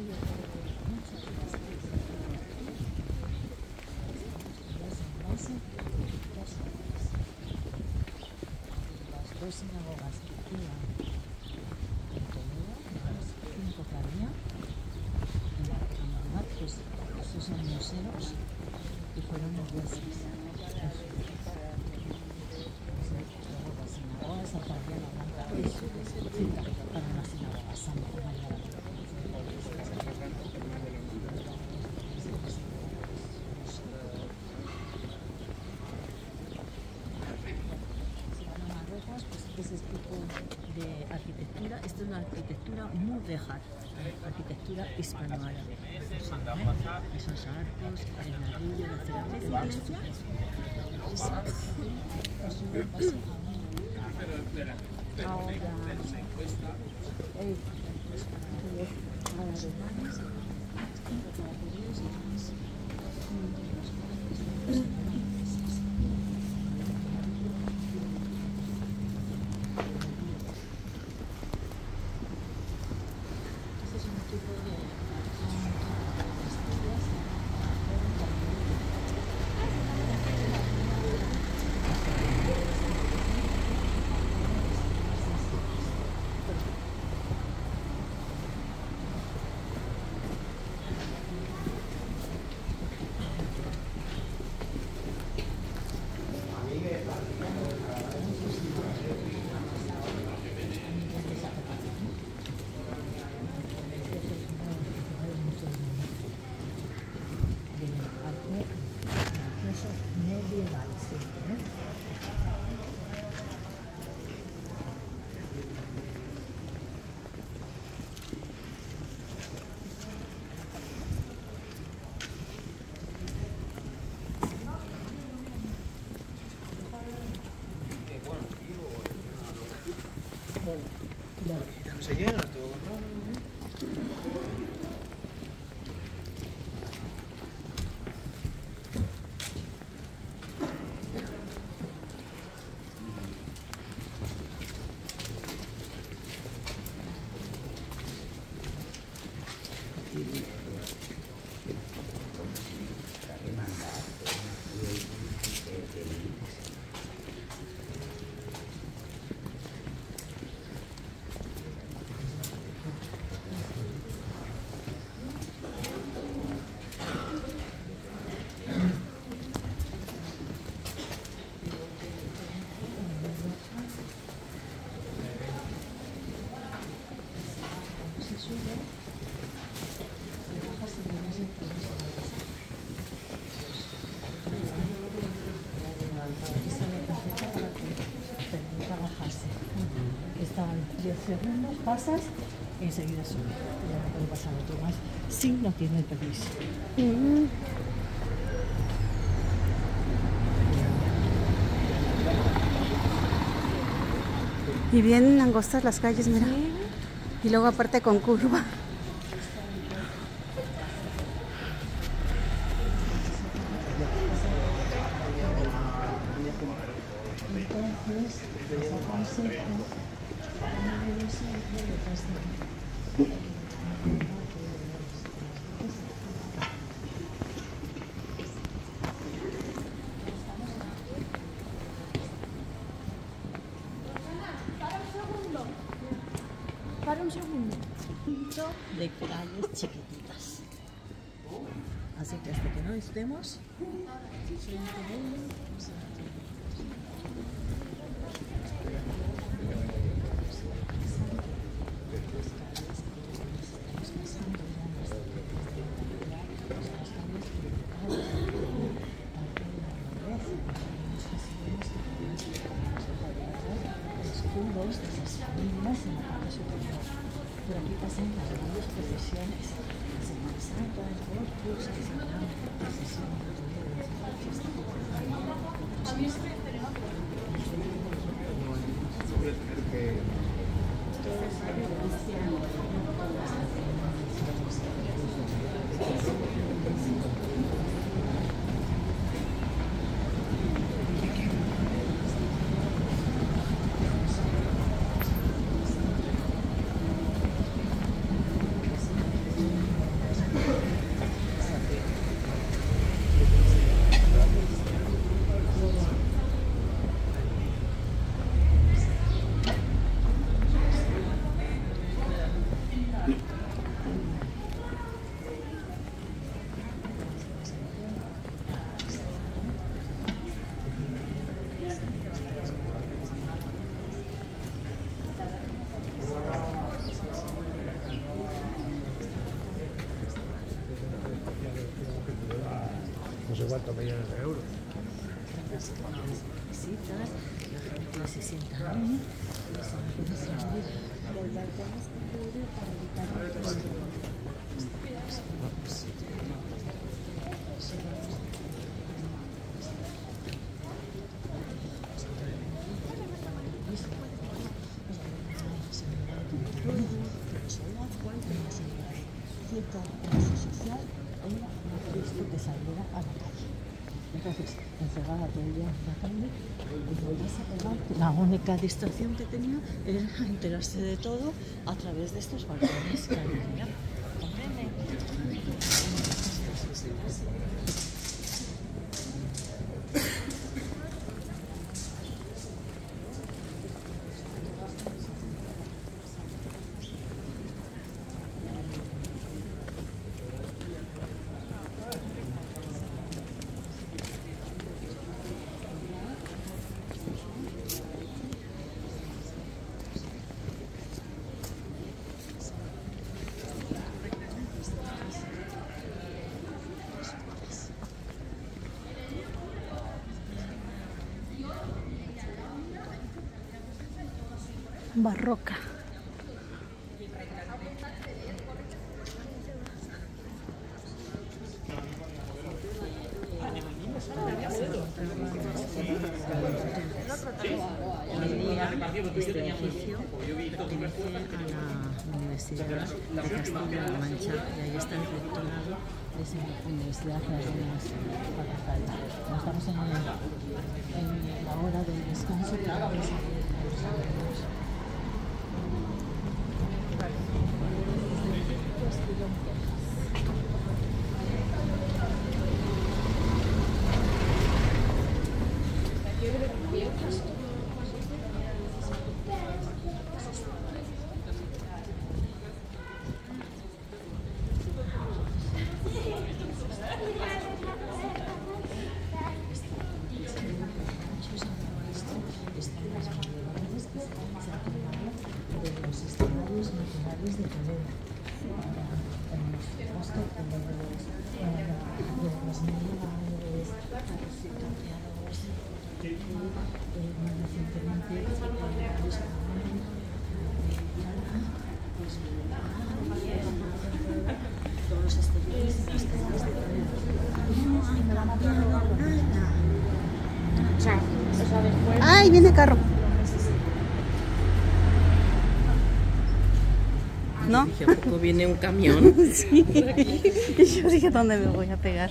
Las dos sinagogas que quedan en Toledo, las cinco que había, en la comunidad, pues estos son museos y fueron iglesias. Luego las sinagogas, San Fabián, la Blanca, eso que se cita para una sinagoga, Santa María la Si van a Pues ese tipo de arquitectura, es una arquitectura muy dejar, arquitectura hispanoárabe. Esos arcos, el ladrillo, la preparatorios y demás. Ese es un tipo de del arte religioso medieval siempre, ¿eh? Se llena todo, ¿no? se sube, se baja sin ningún permiso de pasar. Aquí sale tarjeta para que permita bajarse. Están 10 segundos, pasas y enseguida sube. Ya no puede pasar otro más si no tiene el permiso. Y bien angostas las calles, mira. Y luego aparte con curva. Entonces, les aconsejo una revisión detrás de mí. Un segundo. de calles chiquititas. Así que hasta que no estemos, Gracias. Entonces, encerrada todo el día en la calle, y la única distracción que tenía era enterarse de todo a través de estos balcones que había. Barroca. Este a la Universidad de Castilla-La Mancha y ahí está el rectorado de esa Universidad de. No estamos en, el- en la hora del descanso, es están las variedades que se han tomado de los escenarios naturales de Toledo. En los bosques toledos, de los medievales, los historiadores, y eh, más recientemente eh, Luis Manuel, eh, pues, todos los exteriores en las calles de Toledo. ¡Ay, viene carro! ¿No? Dije, ¿a poco viene un camión? Sí. Y yo dije, ¿dónde me voy a pegar?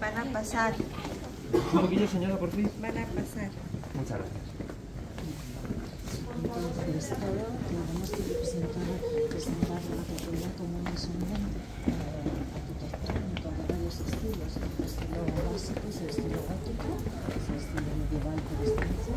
Van a pasar, Un poquillo, señora, por fin. van a pasar. Muchas gracias. Entonces, todo tenemos que presentar, presentar la cultura como un ensemble arquitectónico de varios estilos. El estilo básico es el estilo gótico, es el estilo medieval por excelencia,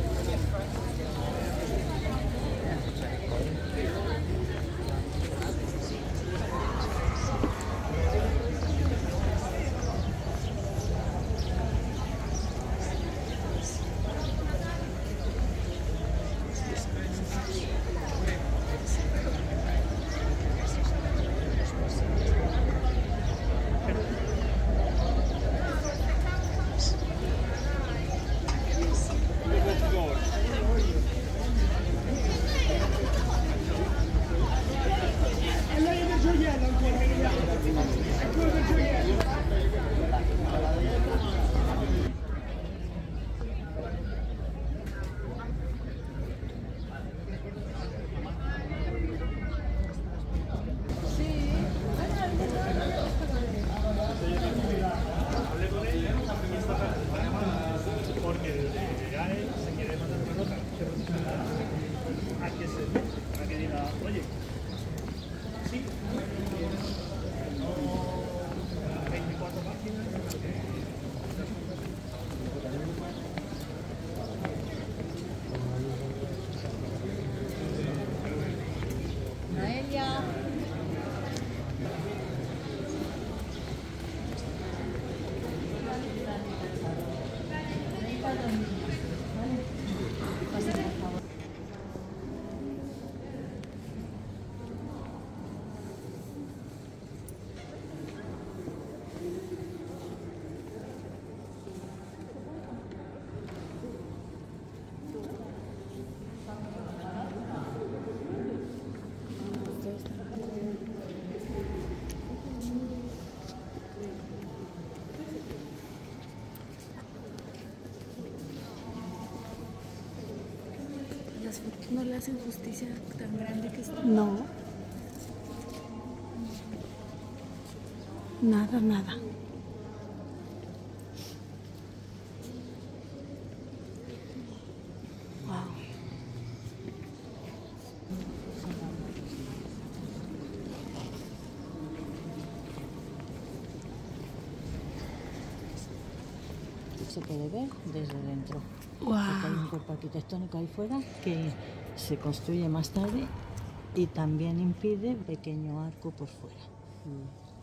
no le hacen justicia tan grande que está. No. Nada, nada. Wow. Se puede ver desde dentro. Wow. Hay un cuerpo arquitectónico ahí fuera que se construye más tarde y también impide pequeño arco por fuera.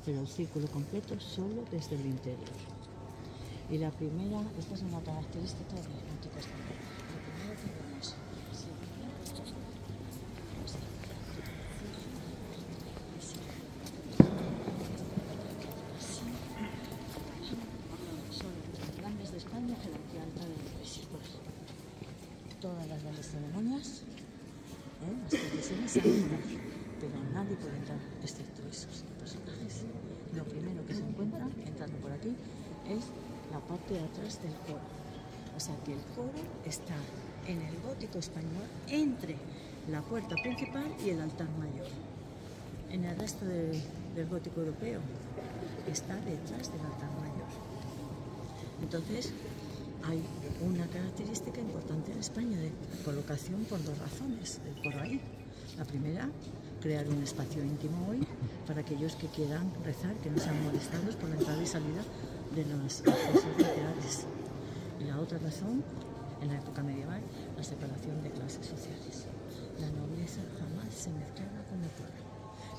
Pero el círculo completo solo desde el interior. Y la primera, esta es una característica de antica España. Lo primero que vemos, sí, son los grandes de España, jerarquía alta de iglesia. Pues, todas las grandes ceremonias, ¿eh? las procesiones se pero nadie puede entrar excepto esos personajes. Lo primero que se encuentra, entrando por aquí, es la parte de atrás del coro. O sea que el coro está en el gótico español entre la puerta principal y el altar mayor. En el resto de- del gótico europeo está detrás del altar mayor. Entonces, hay una característica importante en España de colocación por dos razones del coro ahí. La primera, crear un espacio íntimo hoy para aquellos que quieran rezar, que no sean molestados por la entrada y salida de los accesos laterales. Y la otra razón, en la época medieval, la separación de clases sociales. La nobleza jamás se mezclaba con el pueblo.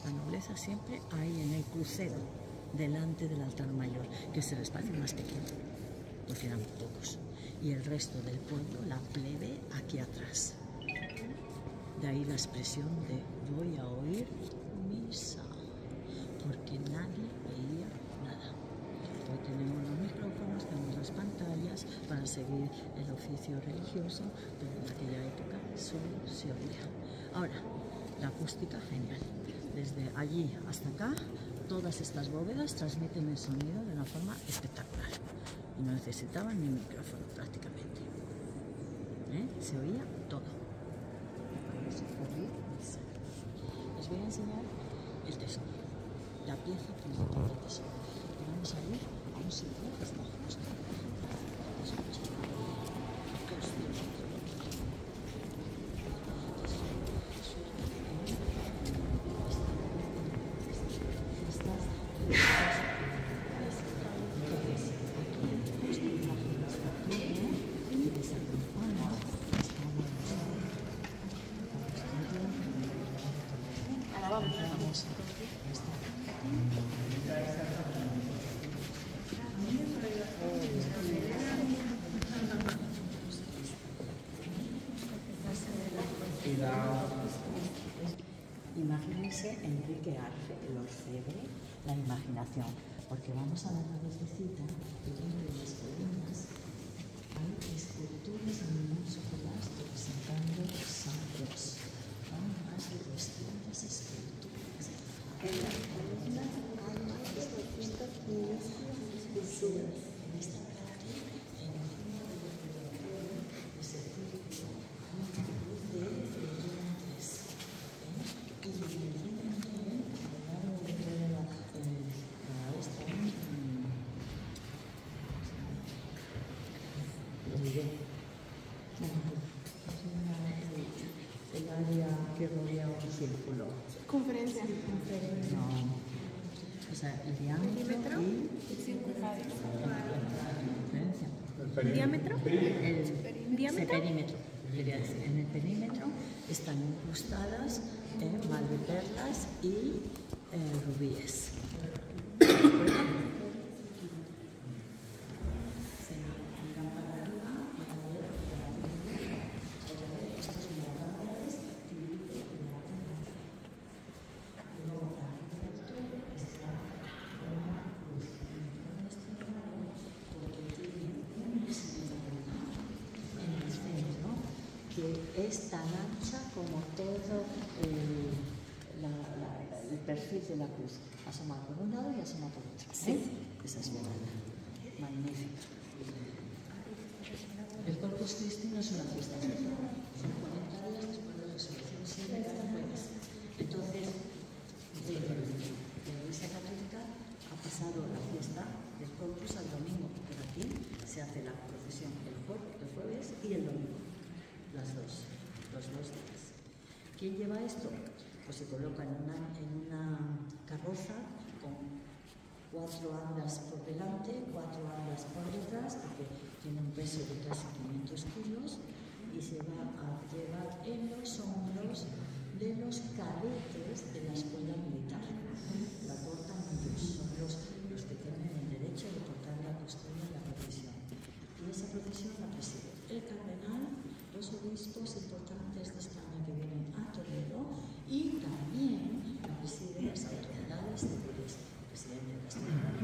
La nobleza siempre ahí en el crucero, delante del altar mayor, que es el espacio más pequeño, porque eran pocos. Y el resto del pueblo, la plebe, aquí atrás. De ahí la expresión de voy a oír misa, porque nadie veía nada. Hoy tenemos los micrófonos, tenemos las pantallas para seguir el oficio religioso, pero en aquella época solo se oía. Ahora, la acústica genial. Desde allí hasta acá, todas estas bóvedas transmiten el sonido de una forma espectacular. Y no necesitaban ni micrófono prácticamente. ¿Eh? Se oía todo. Vamos a oír misa. Les voy a enseñar el tesoro, la pieza principal del tesoro. Y vamos a ir a un sitio que está vamos a dar una vueltecita y dentro de las columnas hay esculturas en un chocolate representando santos. Hay más de 200 esculturas. En la columna hay más de 200 pinturas en esta parte, en el ese tipo de brillantes. Y también a lo largo de toda la, eh, la esta, mm, diré, el área que rodea un círculo. Conferencia. No. O sea, el diámetro y la ¿Diámetro? el ¿Diámetro? el perímetro. En el perímetro están incrustadas eh, malveperlas y eh, rubíes. ¿De acuerdo? Se miran para arriba y van a ver estos miradores en el centro que es tan ancha como todo el, la- la- el perfil de la cruz. Asoma por un lado y asoma por otro. ¿eh? Esa es verdad. Magnífica. El Corpus Christi no es una fiesta, son 40 días después de la resurrección, siempre. Entonces, de, de la Iglesia Católica ha pasado la fiesta del Corpus al domingo, pero aquí se hace la procesión el jueves y el domingo, las dos, los dos días. ¿Quién lleva esto? Pues se coloca en una, en una carroza con cuatro andas por delante, cuatro andas por detrás, porque tiene un peso de casi 500 kilos y se va a llevar en los hombros de los cadetes de la escuela militar. La portan ellos, son los, los que tienen el derecho de portar la custodia y la procesión. Y esa procesión la preside el cardenal, los obispos importantes de España que vienen a Toledo y también la presiden las autoridades civiles, presidente de Castilla-La